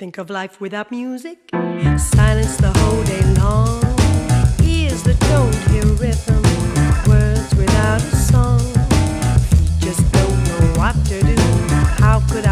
Think of life without music, silence the whole day long. Ears that don't hear rhythm, words without a song. Feet just don't know what to do. How could I?